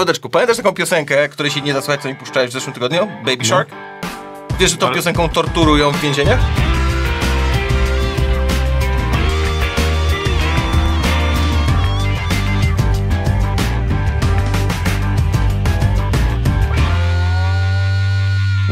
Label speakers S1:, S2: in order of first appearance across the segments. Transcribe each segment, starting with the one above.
S1: Wodeczku, pamiętasz taką piosenkę, której się nie da słuchać, co mi puszczałeś w zeszłym tygodniu? Baby Shark? Wiesz, że tą
S2: Ale-
S1: piosenką torturują w więzieniach?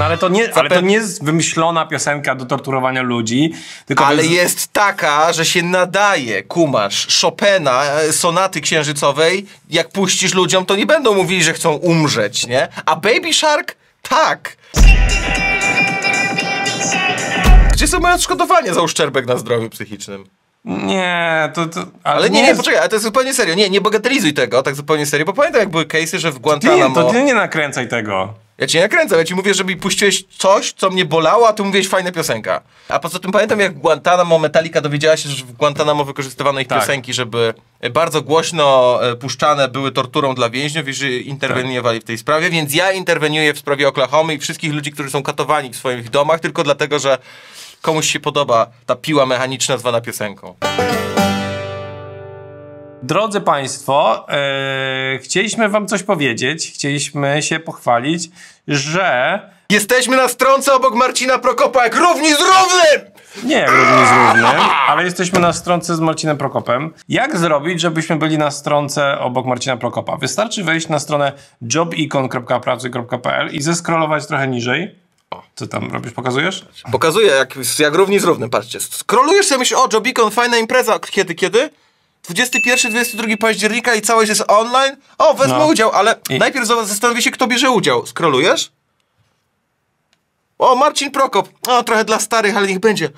S2: No ale to nie, ale to nie jest wymyślona piosenka do torturowania ludzi, tylko
S1: Ale
S2: jest...
S1: jest taka, że się nadaje, kumasz, Chopina, e, sonaty księżycowej, jak puścisz ludziom, to nie będą mówili, że chcą umrzeć, nie? A Baby Shark? Tak. Gdzie są moje odszkodowania za uszczerbek na zdrowiu psychicznym?
S2: Nie, to... to
S1: Ale nie, nie,
S2: jest-
S1: poczekaj, ale to jest zupełnie serio. Nie, nie bagatelizuj tego, tak zupełnie serio, bo pamiętam, jak były case'y, że w
S2: Nie,
S1: Guantanamo...
S2: to ty nie nakręcaj tego.
S1: Ja cię nie nakręcam, ja ci mówię, żeby mi puściłeś coś, co mnie bolało, a ty mówiłeś fajna piosenka. A poza tym pamiętam, jak Guantanamo Metallica dowiedziała się, że w Guantanamo wykorzystywano ich
S2: Tak.
S1: piosenki, żeby bardzo głośno e, puszczane były torturą dla więźniów i że interweniowali w tej sprawie, więc ja interweniuję w sprawie Oklahomy i wszystkich ludzi, którzy są katowani w swoich domach, tylko dlatego, że komuś się podoba ta piła mechaniczna zwana piosenką.
S2: Drodzy Państwo, e, chcieliśmy Wam coś powiedzieć, chcieliśmy się pochwalić, że
S1: Jesteśmy na stronce obok Marcina Prokopa, jak równi z równym!
S2: nie równie z równym, ale jesteśmy na stronce z Marcinem Prokopem. Jak zrobić, żebyśmy byli na stronce obok Marcina Prokopa? Wystarczy wejść na stronę jobicon.pracy.pl i zeskrolować trochę niżej. Co tam robisz, pokazujesz?
S1: Pokazuję, jak, jak równi z równym, patrzcie. Skrolujesz sobie, myślisz, o, Jobicon, fajna impreza. Kiedy, kiedy? 21-22 października i całość jest online? O, wezmę
S2: No.
S1: udział, ale
S2: I-
S1: najpierw zastanowię się, kto bierze udział. Skrolujesz? O, Marcin Prokop. O, trochę dla starych, ale niech będzie.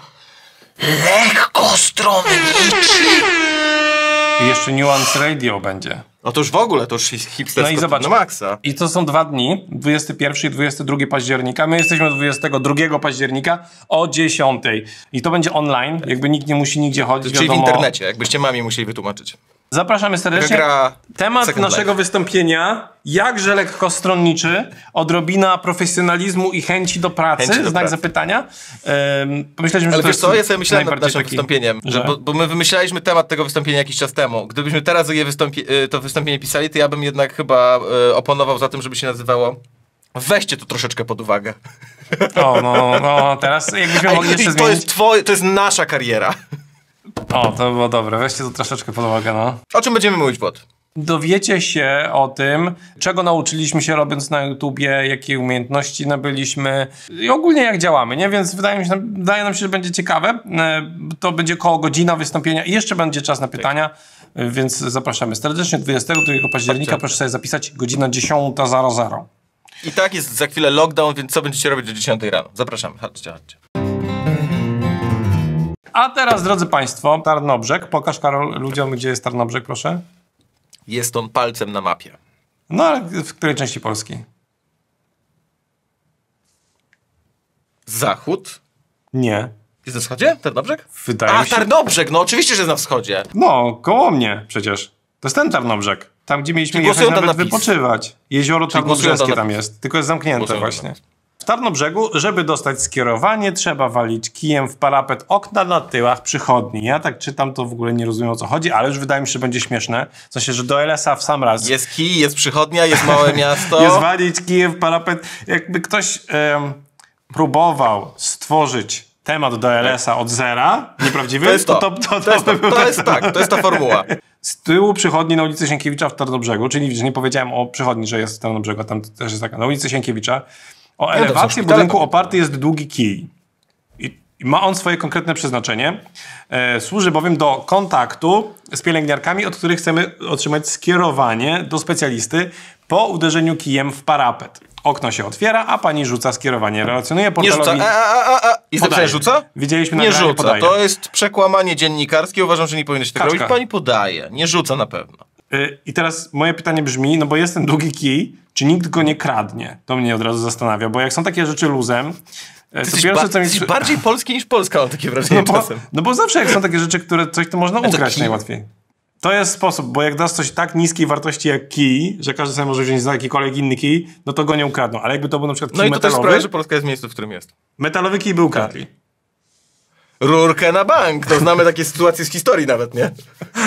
S1: Lekko stromniczy.
S2: I jeszcze Nuance Radio będzie.
S1: No to już w ogóle, to już jest hipstersko
S2: No i zobacz.
S1: na maksa.
S2: I to są dwa dni, 21 i 22 października. My jesteśmy 22 października o 10. I to będzie online, jakby nikt nie musi nigdzie chodzić.
S1: Czyli w
S2: wiadomo.
S1: internecie, jakbyście mamie musieli wytłumaczyć.
S2: Zapraszamy serdecznie.
S1: Gra
S2: Temat naszego
S1: Life.
S2: wystąpienia, jakże lekkostronniczy, odrobina profesjonalizmu i chęci do pracy,
S1: Chęci do
S2: znak
S1: pracy.
S2: zapytania. Um, pomyśleliśmy, że
S1: Ale
S2: to
S1: wiesz
S2: jest
S1: co, ja sobie myślałem nad naszym
S2: taki-
S1: wystąpieniem, że, bo, bo my wymyślaliśmy temat tego wystąpienia jakiś czas temu. Gdybyśmy teraz je wystąpi, y, to wystąpienie pisali, to ja bym jednak chyba y, oponował za tym, żeby się nazywało Weźcie to troszeczkę pod uwagę.
S2: O, no, no, teraz jakbyśmy mogli jeszcze
S1: to
S2: zmienić.
S1: jest twoje, to jest nasza kariera.
S2: O, to było dobre, weźcie to troszeczkę pod uwagę, no.
S1: O czym będziemy mówić, Wod?
S2: Dowiecie się o tym, czego nauczyliśmy się robiąc na YouTubie, jakie umiejętności nabyliśmy i ogólnie jak działamy, nie? Więc wydaje, mi się, wydaje nam się, że będzie ciekawe. E, To będzie koło godzina wystąpienia i jeszcze będzie czas na pytania, e, więc zapraszamy serdecznie 22 października.
S1: Chodźcie.
S2: Proszę sobie zapisać godzina 10.00.
S1: I tak jest za chwilę lockdown, więc co będziecie robić o 10 rano? Zapraszamy, chodźcie, chodźcie.
S2: A teraz, drodzy Państwo, Tarnobrzeg. Pokaż, Karol, ludziom, gdzie jest Tarnobrzeg, proszę.
S1: Jest on palcem na mapie.
S2: No, ale w której części Polski?
S1: Zachód.
S2: Nie.
S1: Jest na wschodzie? Tarnobrzeg?
S2: Wydaje
S1: A,
S2: mi się...
S1: Tarnobrzeg, no oczywiście, że jest na wschodzie.
S2: No, koło mnie przecież. To jest ten Tarnobrzeg. Tam, gdzie mieliśmy
S1: Czyli
S2: jechać nawet
S1: na
S2: wypoczywać. Jezioro
S1: głosują
S2: Tarnobrzeskie tam jest, tylko jest zamknięte
S1: Głosują
S2: właśnie. W Tarnobrzegu, żeby dostać skierowanie, trzeba walić kijem w parapet okna na tyłach przychodni. Ja tak czytam, to w ogóle nie rozumiem o co chodzi, ale już wydaje mi się, że będzie śmieszne. W sensie, że do LS-a w sam raz
S1: Jest kij, jest przychodnia, jest małe miasto.
S2: jest walić kijem w parapet. Jakby ktoś em, próbował stworzyć temat do LS-a od zera, nieprawdziwy,
S1: To jest to.
S2: to, to, to,
S1: To jest, to, to jest tak, to jest ta formuła.
S2: z tyłu przychodni na ulicy Sienkiewicza w Tarnobrzegu, czyli widzisz, nie powiedziałem o przychodni, że jest w Tarnobrzegu, tam też jest taka, na ulicy Sienkiewicza. O elewację budynku oparty jest długi kij. I, ma on swoje konkretne przeznaczenie. E, służy bowiem do kontaktu z pielęgniarkami, od których chcemy otrzymać skierowanie do specjalisty po uderzeniu kijem w parapet. Okno się otwiera, a pani rzuca skierowanie. Relacjonuje
S1: Nie
S2: portalowi...
S1: rzuca. A, a, a, a. I
S2: Podaje.
S1: rzuca?
S2: Widzieliśmy
S1: Nie
S2: nagranie,
S1: rzuca.
S2: podaje.
S1: To jest przekłamanie dziennikarskie. Uważam, że nie powinno się tego
S2: Kaczka.
S1: robić. Pani podaje. Nie rzuca na pewno.
S2: Y, I teraz moje pytanie brzmi, no bo jest ten długi kij, czy nikt go nie kradnie? To mnie od razu zastanawia, bo jak są takie rzeczy luzem, y, to
S1: Jesteś,
S2: pierwsze co mi...
S1: jesteś bardziej polski niż Polska, mam takie wrażenie
S2: No bo,
S1: czasem.
S2: no bo zawsze jak są takie rzeczy, które coś to można
S1: to
S2: ukraść najłatwiej. To jest sposób, bo jak dasz coś tak niskiej wartości jak kij, że każdy sobie może wziąć za jakikolwiek inny kij, no to go nie ukradną. Ale jakby to był na przykład kij
S1: No i to też
S2: metalowy,
S1: sprawia, że Polska jest w miejscu, w którym jest.
S2: metalowy kij by ukradli.
S1: Rurkę na bank. To znamy takie sytuacje z historii nawet, nie?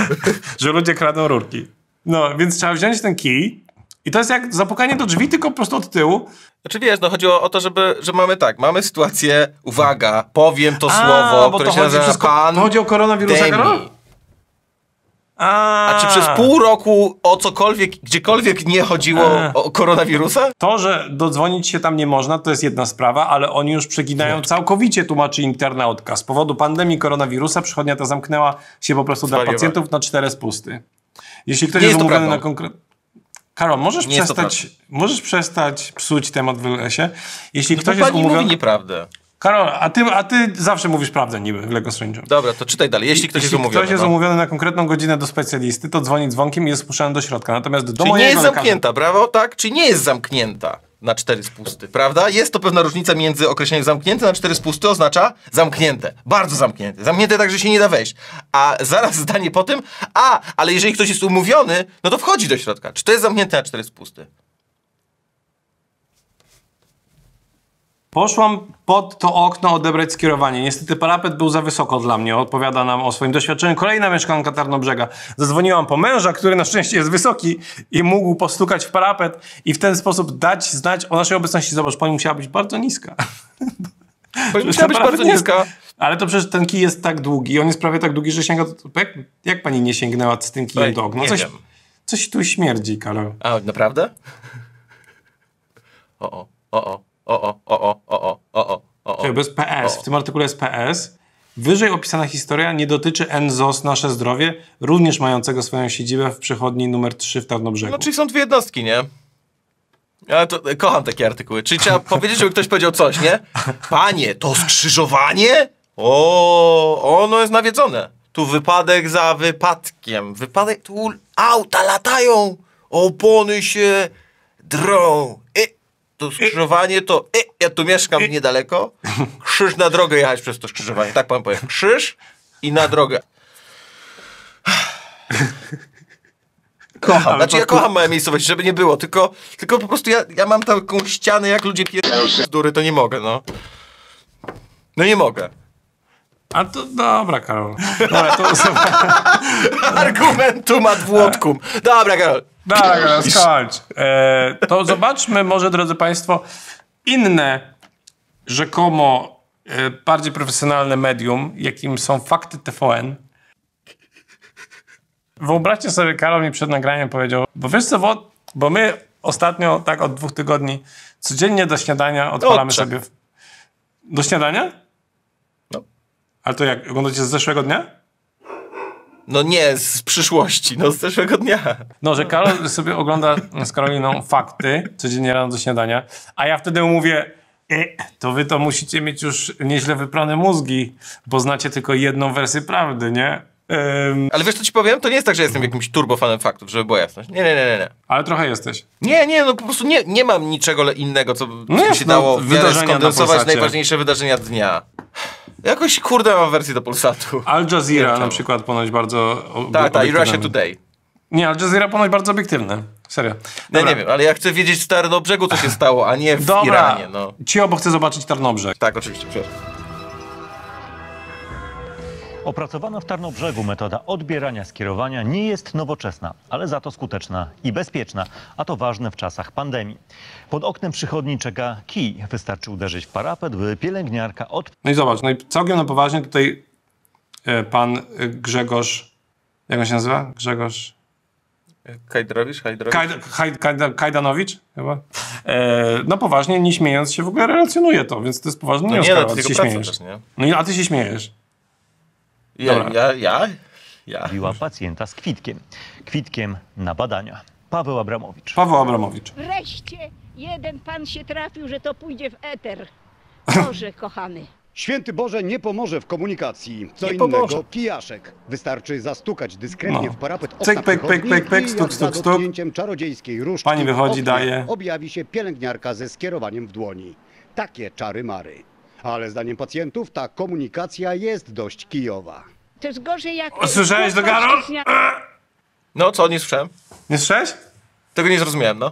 S2: że ludzie kradną rurki. No, więc trzeba wziąć ten kij I to jest jak zapukanie do drzwi, tylko po prostu od tyłu.
S1: Znaczy wiesz, no chodziło o to, żeby, że mamy tak, mamy sytuację, uwaga, powiem to
S2: A,
S1: słowo,
S2: bo
S1: które
S2: to
S1: się
S2: chodzi,
S1: nazywa
S2: przez,
S1: pan
S2: to chodzi o koronawirusa. Karol? A,
S1: A czy przez pół roku o cokolwiek, gdziekolwiek nie chodziło
S2: A.
S1: o koronawirusa?
S2: To, że dodzwonić się tam nie można, to jest jedna sprawa, ale oni już przeginają całkowicie, tłumaczy internautka. Z powodu pandemii koronawirusa przychodnia ta zamknęła się po prostu dla pacjentów na cztery spusty. Jeśli ktoś
S1: Nie
S2: jest umówiony na konkretny... Karol, możesz
S1: Nie
S2: przestać, możesz przestać psuć temat w lesie? Jeśli ktoś
S1: Ktoś
S2: jest
S1: pani mówi
S2: umówiony...
S1: nieprawdę.
S2: Karol, a ty, a ty zawsze mówisz prawdę niby w Lego Stranger.
S1: Dobra, to czytaj dalej. Jeśli ktoś
S2: Jeśli
S1: jest umówiony.
S2: ktoś jest
S1: no.
S2: umówiony na konkretną godzinę do specjalisty, to dzwoni dzwonkiem i jest spuszczany do środka. Natomiast do
S1: Czyli
S2: mojego
S1: nie jest
S2: lekarza...
S1: zamknięta, brawo, tak? Czy nie jest zamknięta na cztery spusty, prawda? Jest to pewna różnica między określeniem zamknięte na cztery spusty, oznacza zamknięte, bardzo zamknięte. Zamknięte tak, że się nie da wejść. A zaraz zdanie po tym, a, ale jeżeli ktoś jest umówiony, no to wchodzi do środka. Czy to jest zamknięte na cztery spusty?
S2: Poszłam pod to okno odebrać skierowanie. Niestety parapet był za wysoko dla mnie. Odpowiada nam o swoim doświadczeniu kolejna mieszkanka Tarnobrzega. Zadzwoniłam po męża, który na szczęście jest wysoki i mógł postukać w parapet i w ten sposób dać znać o naszej obecności. Zobacz, pani musiała być bardzo niska.
S1: Bo musiała być bardzo niska.
S2: Ale to przecież ten kij jest tak długi, on jest prawie tak długi, że sięga... Jak, jak pani nie sięgnęła z tym kijem do okna?
S1: nie
S2: Coś, coś tu śmierdzi, Karol.
S1: A, naprawdę? O, o, o, o, o, o, o, o, o, o, o, o.
S2: Czekaj, bez PS. O. W tym artykule jest PS. Wyżej opisana historia nie dotyczy NZOS Nasze Zdrowie, również mającego swoją siedzibę w przychodni numer 3 w Tarnobrzegu.
S1: No, czyli są dwie jednostki, nie? Ja to, kocham takie artykuły. Czyli trzeba powiedzieć, żeby ktoś powiedział coś, nie? Panie, to skrzyżowanie? O, ono jest nawiedzone. Tu wypadek za wypadkiem. Wypadek, tu auta latają, opony się drą. E, to skrzyżowanie to... I, ja tu mieszkam niedaleko. Krzyż na drogę jechać przez to skrzyżowanie. Tak pan powie. Krzyż i na drogę. Kocham. Znaczy ja kocham moją miejscowość, żeby nie było, tylko, tylko po prostu ja, ja mam taką ścianę, jak ludzie pierdolą bzdury, to nie mogę, no. No nie mogę.
S2: A to dobra, Karol. Dobra, to
S1: Argumentum ad włodkum. Dobra, Karol.
S2: Dobra, Karol, skończ. E, to zobaczmy może, drodzy Państwo, inne rzekomo e, bardziej profesjonalne medium, jakim są Fakty TVN. Wyobraźcie sobie, Karol mi przed nagraniem powiedział, bo wiesz co, bo, bo my ostatnio, tak od dwóch tygodni, codziennie do śniadania odpalamy
S1: trzech.
S2: sobie... W... Do śniadania?
S1: No.
S2: Ale to jak, oglądacie z zeszłego dnia?
S1: No nie, z przyszłości, no z zeszłego dnia.
S2: No, że Karol sobie ogląda z Karoliną fakty codziennie rano do śniadania, a ja wtedy mówię, e, to wy to musicie mieć już nieźle wyprane mózgi, bo znacie tylko jedną wersję prawdy, nie? Ym,
S1: Ale wiesz co ci powiem? To nie jest tak, że jestem jakimś turbofanem faktów, żeby była jasność. Nie, nie, nie, nie, nie.
S2: ale trochę jesteś.
S1: Nie, nie, no po prostu nie, nie mam niczego innego, co by co by
S2: jest,
S1: się
S2: no,
S1: dało
S2: na
S1: skondensować
S2: Polsacie.
S1: najważniejsze wydarzenia dnia. Jakoś kurde mam wersję do Polsatu.
S2: Al Jazeera na przykład ponoć bardzo
S1: Tak, tak, i. Russia Today.
S2: Nie, Al Jazeera ponoć bardzo obiektywne. Serio.
S1: No nie wiem, ale ja chcę wiedzieć w Starnobrzegu, co się stało, a nie w
S2: Dobra,
S1: Iranie, no.
S2: ci obo chcę zobaczyć Tarnobrzeg.
S1: Tak, oczywiście, przepraszam.
S3: Opracowana w Tarnobrzegu metoda odbierania skierowania nie jest nowoczesna, ale za to skuteczna i bezpieczna, a to ważne w czasach pandemii. Pod oknem przychodni czeka kij. Wystarczy uderzyć w parapet, by pielęgniarka od
S2: No i zobacz, no i całkiem na poważnie tutaj e, pan Grzegorz, jak on się nazywa? Grzegorz...
S1: Hajdrowicz, Hajdrowicz.
S2: Kajda, Kaj- Kajda, Kajdanowicz chyba. E, no poważnie, nie śmiejąc się w ogóle relacjonuje to, więc to jest poważny
S1: No nie, no
S2: ty
S1: tylko
S2: się
S1: praca
S2: śmiejesz.
S1: też, nie?
S2: No i a ty się śmiejesz.
S1: Ja, ja, ja, ja.
S3: biła pacjenta z kwitkiem. Kwitkiem na badania. Paweł Abramowicz.
S2: Paweł Abramowicz.
S4: Wreszcie jeden pan się trafił, że to pójdzie w eter. Boże kochany.
S5: Święty Boże nie pomoże w komunikacji. Co
S1: Nie
S5: innego
S1: pomoże.
S5: kijaszek. Wystarczy zastukać dyskretnie
S2: No.
S5: w parapet
S2: Cyk,
S5: okna
S2: pyk, pyk, pyk, pyk,
S5: i
S2: stuk, stuk, stuk.
S5: czarodziejskiej różdżki
S2: Pani wychodzi,
S5: w oknie
S2: daje.
S5: objawi się pielęgniarka ze skierowaniem w dłoni. Takie czary mary. Ale zdaniem pacjentów ta komunikacja jest dość kijowa.
S4: To jest gorzej jak...
S2: O, słyszałeś to, Karol?
S1: No co, nie słyszałem?
S2: Nie słyszałeś?
S1: Tego nie zrozumiałem, no.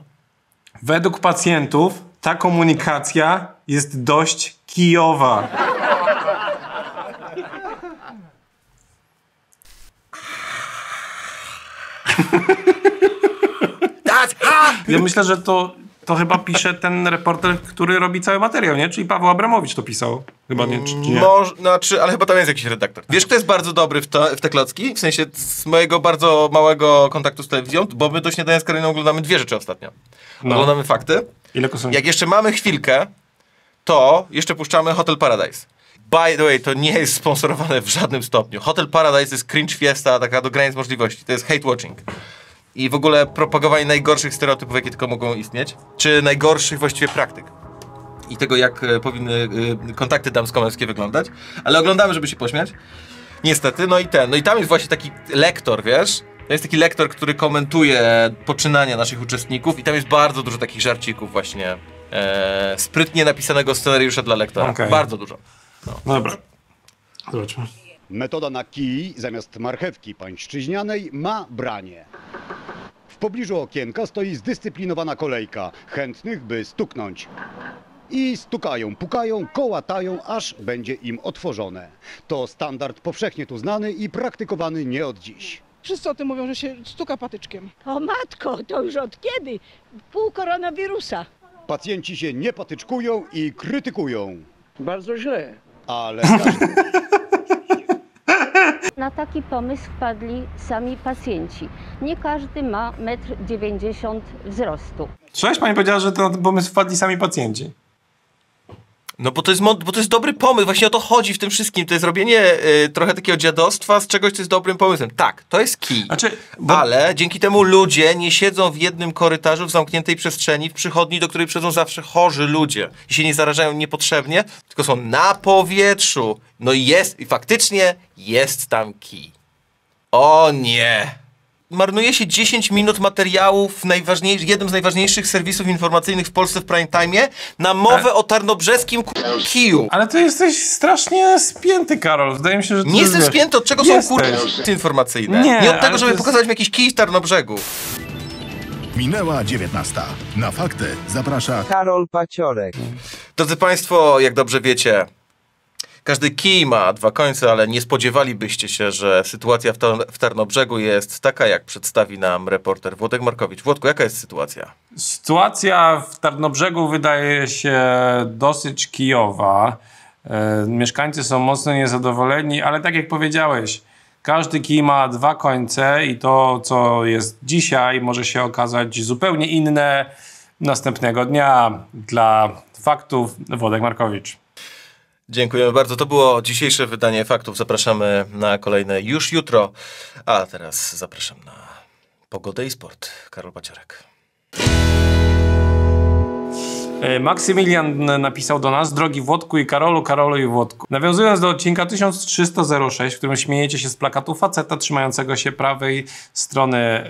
S2: Według pacjentów ta komunikacja jest dość kijowa.
S1: Tak,
S2: Ja myślę, że to, to chyba pisze ten reporter, który robi cały materiał, nie? Czyli Paweł Abramowicz to pisał. Chyba nie, czy, nie?
S1: Może, znaczy, ale chyba tam jest jakiś redaktor. Wiesz, kto jest bardzo dobry w, to, w te klocki? W sensie z mojego bardzo małego kontaktu z telewizją, bo my do śniadania z Karoliną oglądamy dwie rzeczy ostatnio.
S2: No.
S1: Oglądamy fakty.
S2: Ile kosztuje?
S1: Jak jeszcze mamy chwilkę, to jeszcze puszczamy Hotel Paradise. By the way, to nie jest sponsorowane w żadnym stopniu. Hotel Paradise jest cringe fiesta, taka do granic możliwości. To jest hate watching. I w ogóle propagowanie najgorszych stereotypów, jakie tylko mogą istnieć, czy najgorszych właściwie praktyk. I tego, jak e, powinny e, kontakty damsko-męskie wyglądać. Ale oglądamy, żeby się pośmiać. Niestety, no i ten. No i tam jest właśnie taki lektor, wiesz? To jest taki lektor, który komentuje poczynania naszych uczestników i tam jest bardzo dużo takich żarcików właśnie. E, sprytnie napisanego scenariusza dla lektora.
S2: Okej.
S1: Bardzo dużo.
S2: No dobra. Zobaczmy.
S5: Metoda na kij zamiast marchewki pańszczyźnianej ma branie. W pobliżu okienka stoi zdyscyplinowana kolejka chętnych, by stuknąć. I stukają, pukają, kołatają, aż będzie im otworzone. To standard powszechnie tu znany i praktykowany nie od dziś.
S6: Wszyscy o tym mówią, że się stuka patyczkiem.
S4: O matko, to już od kiedy? Pół koronawirusa.
S5: Pacjenci się nie patyczkują i krytykują.
S7: Bardzo źle.
S5: Ale każdy
S8: Na taki pomysł wpadli sami pacjenci. Nie każdy ma 1,90 m wzrostu.
S2: Słyszałeś, pani powiedziała, że ten pomysł wpadli sami pacjenci.
S1: No bo to, jest, bo to jest dobry pomysł, właśnie o to chodzi w tym wszystkim. To jest robienie y, trochę takiego dziadostwa z czegoś, co jest dobrym pomysłem. Tak, to jest key.
S2: Znaczy, bo-
S1: Ale dzięki temu ludzie nie siedzą w jednym korytarzu w zamkniętej przestrzeni w przychodni, do której przychodzą zawsze chorzy ludzie i się nie zarażają niepotrzebnie, tylko są na powietrzu. No i jest, i faktycznie jest tam kij. O nie! Marnuje się 10 minut materiału w najważniejszym, jednym z najważniejszych serwisów informacyjnych w Polsce w prime time na mowę o tarnobrzeskim k- kiju.
S2: Ale ty jesteś strasznie spięty, Karol. Wydaje mi się, że ty
S1: Nie jestem
S2: wiesz,
S1: spięty, od czego
S2: jesteś.
S1: są kurczę informacyjne.
S2: Nie,
S1: Nie, od tego, żeby
S2: jest-
S1: pokazać mi jakiś kij z Tarnobrzegu.
S9: Minęła 19. Na fakty zaprasza
S7: Karol Paciorek.
S1: Drodzy Państwo, jak dobrze wiecie, każdy kij ma dwa końce, ale nie spodziewalibyście się, że sytuacja w, w Tarnobrzegu jest taka, jak przedstawi nam reporter Włodek Markowicz. Włodku, jaka jest sytuacja?
S2: Sytuacja w Tarnobrzegu wydaje się dosyć kijowa. E, mieszkańcy są mocno niezadowoleni, ale tak jak powiedziałeś, każdy kij ma dwa końce i to, co jest dzisiaj, może się okazać zupełnie inne następnego dnia. Dla faktów Włodek Markowicz.
S1: Dziękujemy bardzo. To było dzisiejsze wydanie faktów. Zapraszamy na kolejne już jutro. A teraz zapraszam na pogodę i sport. Karol Paciorek.
S2: E, Maksymilian napisał do nas, drogi Włodku i Karolu, Karolu i Włodku. Nawiązując do odcinka 1306, w którym śmiejecie się z plakatu faceta trzymającego się prawej strony,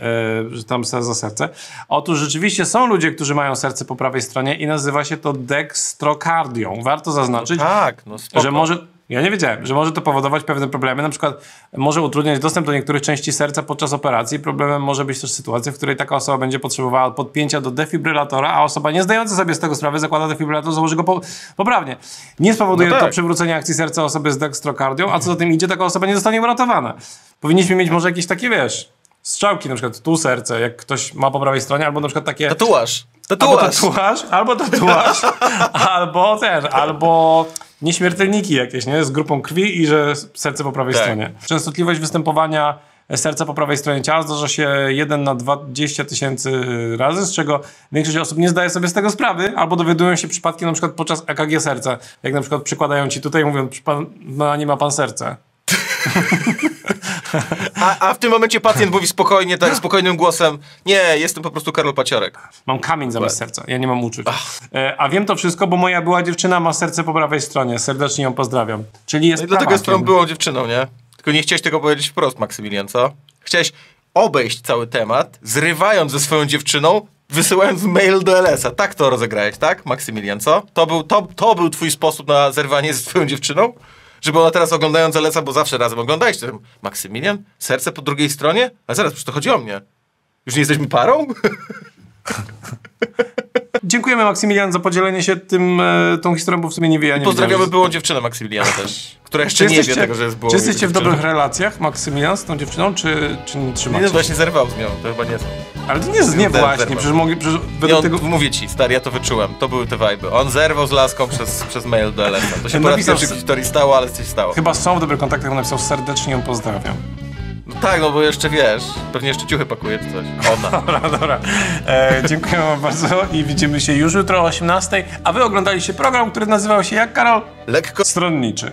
S2: że tam za serce. Otóż rzeczywiście są ludzie, którzy mają serce po prawej stronie i nazywa się to dextrokardią. Warto zaznaczyć,
S1: Tak, no
S2: że może... Ja nie wiedziałem, że może to powodować pewne problemy, na przykład może utrudniać dostęp do niektórych części serca podczas operacji. Problemem może być też sytuacja, w której taka osoba będzie potrzebowała podpięcia do defibrylatora, a osoba nie zdająca sobie z tego sprawy zakłada defibrylator, założy go po, poprawnie. Nie spowoduje
S1: No tak.
S2: to przywrócenia akcji serca osoby z dextrokardią, a co za tym idzie, taka osoba nie zostanie uratowana. Powinniśmy mieć może jakieś takie, wiesz, strzałki, na przykład tu serce, jak ktoś ma po prawej stronie, albo na przykład takie...
S1: Tatuaż.
S2: Albo
S1: Tatuaż.
S2: tatuaż, albo tatuaż, albo też, albo nieśmiertelniki jakieś, nie? Z grupą krwi i że serce po prawej
S1: Tak.
S2: stronie. Częstotliwość występowania serca po prawej stronie ciała zdarza się 1 na 20 tysięcy razy, z czego większość osób nie zdaje sobie z tego sprawy, albo dowiadują się przypadkiem na przykład podczas EKG serca. Jak na przykład przykładają ci tutaj i mówią, "Czy pan, no, nie ma pan serca.
S1: A, a w tym momencie pacjent mówi spokojnie, tak spokojnym głosem, nie, jestem po prostu Karol Paciorek.
S2: Mam kamień zamiast serca. Ja nie mam uczuć. E, A wiem to wszystko, bo moja była dziewczyna ma serce po prawej stronie. Serdecznie ją pozdrawiam. Czyli jest
S1: No i dlatego jest twoją byłą dziewczyną, nie? Tylko nie chciałeś tego powiedzieć wprost, Maksymilian, co? Chciałeś obejść cały temat, zrywając ze swoją dziewczyną, wysyłając mail do LS-a. Tak to rozegrałeś, tak, Maksymilian, co? To był, to, to był twój sposób na zerwanie ze swoją dziewczyną? Żeby ona teraz oglądając LS-a, bo zawsze razem oglądaliście, Maksymilian, serce po drugiej stronie? Ale zaraz, przecież to chodzi o mnie. Już nie jesteśmy parą?
S2: Dziękujemy Maksymilian za podzielenie się tym, e, tą historią, bo w sumie nie wie, ja nie
S1: Pozdrawiamy byłą dziewczynę Maksymiliana też, która jeszcze nie wie tego, że jest byłą
S2: czy jesteście w
S1: dziewczyną.
S2: dobrych relacjach, Maksymilian, z tą dziewczyną, czy, czy nie
S1: Nie,
S2: trzymacie?
S1: no właśnie zerwał z nią, to chyba nie są.
S2: Ale to nie, jest- nie
S1: Zerwał.
S2: właśnie, przecież mogli, przecież
S1: Nie,
S2: według
S1: on,
S2: tego...
S1: mówię ci, stary, ja to wyczułem. To były te vibe. On zerwał z laską przez, przez mail do LS-a. To się po raz
S2: Napisał
S1: pierwszy w historii stało, ale coś stało.
S2: Chyba są w dobrych kontaktach, on napisał serdecznie ją pozdrawiam.
S1: Tak, no bo jeszcze wiesz, pewnie jeszcze ciuchy pakuje czy coś. Ona.
S2: Dobra, dobra. E, dziękuję wam bardzo i widzimy się już jutro o 18, a wy oglądaliście program, który nazywał się jak, Karol?
S1: Lekko
S2: Stronniczy.